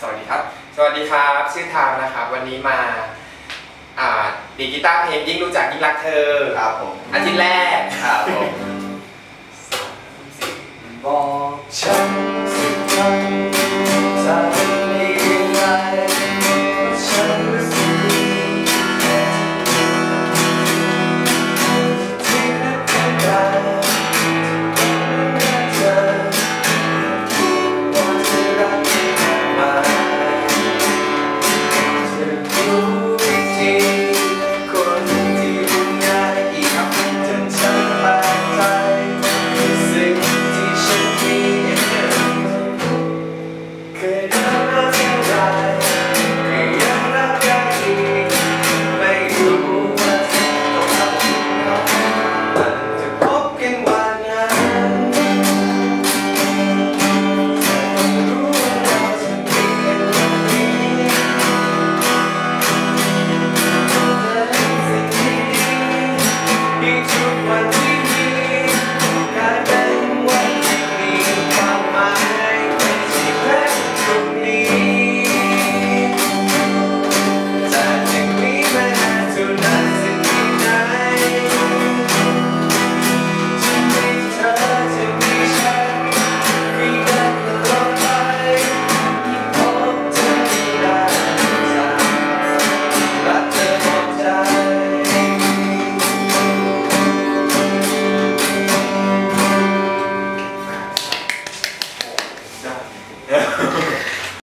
สวัสดีครับ สวัสดีครับ ชื่อทามนะครับ วันนี้มาอ่าดีดกีตาร์เพลงยิ่งรู้จักยิ่งรักเธอ ครับผม อาทิตย์แรก ครับผม to my Yeah.